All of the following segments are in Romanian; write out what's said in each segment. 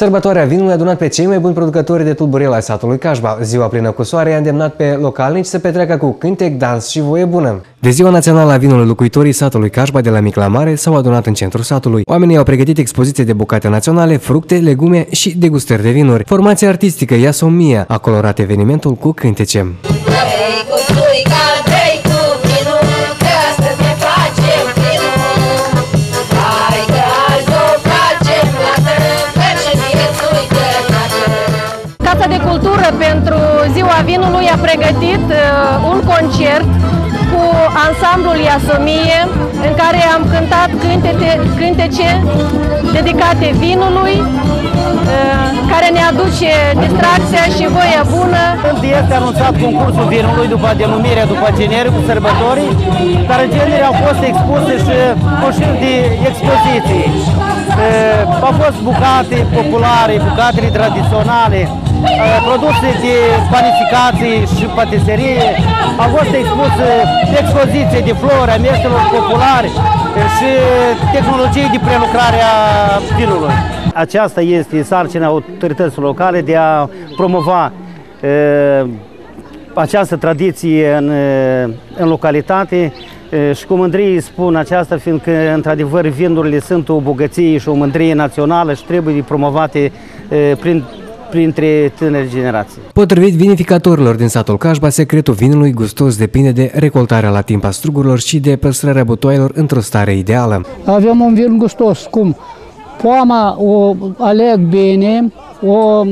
Sărbătoarea vinului a adunat pe cei mai buni producători de tulburel ai satului Cașba. Ziua plină cu soare a îndemnat pe localnici să petreacă cu cântec, dans și voie bună. De Ziua Națională a Vinului, locuitorii satului Cașba de la Mic la Mare s-au adunat în centrul satului. Oamenii au pregătit expoziție de bucate naționale, fructe, legume și degustări de vinuri. Formația artistică Iasomia a colorat evenimentul cu cântece. Casa de Cultură pentru Ziua Vinului a pregătit uh, un concert cu ansamblul Iasomie, în care am cântat cântete, cântece dedicate vinului, uh, care ne aduce distracția și voia bună. Este anunțat concursul vinului după denumirea, după generic cu sărbătorii, care genere au fost expuse și o de expoziții. Uh, au fost bucate populare, bucatele tradiționale, produse de panificații și patiserie, au fost expuse expoziție de flori, amestecelor populare și tehnologii de prelucrare a vinului. Aceasta este sarcina autorităților locale de a promova această tradiție în, în localitate și cu mândrie spun aceasta, fiindcă într-adevăr vinurile sunt o bogăție și o mândrie națională și trebuie promovate prin printre tânări generații. Potrivit vinificatorilor din satul Cașba, secretul vinului gustos depinde de recoltarea la timp a strugurilor și de păstrarea butoaielor într-o stare ideală. Avem un vin gustos, cum poama o aleg bine, o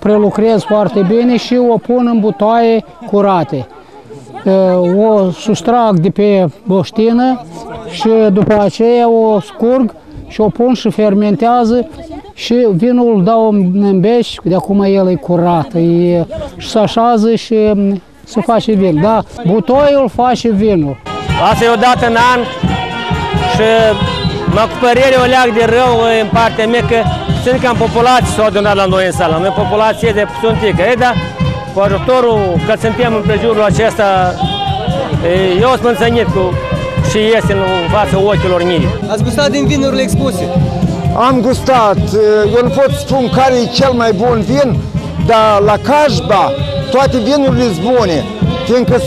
prelucrez foarte bine și o pun în butoaie curate. O sustrag de pe boștină și după aceea o scurg și o pun și fermentează și vinul îl dau în beș, de acum el e curat, e, și se așează și se face vin. Da, butoiul face vinul. Asta e o dată în an și mă cu părere o leag de rău în partea mea că sunt cam populație s-au adunat la noi în sală. Noi populație de puțuntică, e, dar cu ajutorul că suntem în prejurul acesta, eu sunt mânțănit cu și iese în fața ochilor mii. Ați gustat din vinurile expuse? Am gustat, eu nu pot spun care e cel mai bun vin, dar la Cajba toate vinurile sunt bune, fiindcă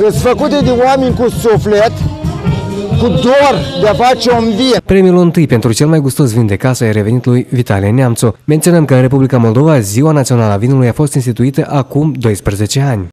sunt făcute de oameni cu suflet, cu dor de a face un vin. Premiul întâi pentru cel mai gustos vin de casă a revenit lui Vitalie Neamțu. Menționăm că în Republica Moldova Ziua Națională a Vinului a fost instituită acum 12 ani.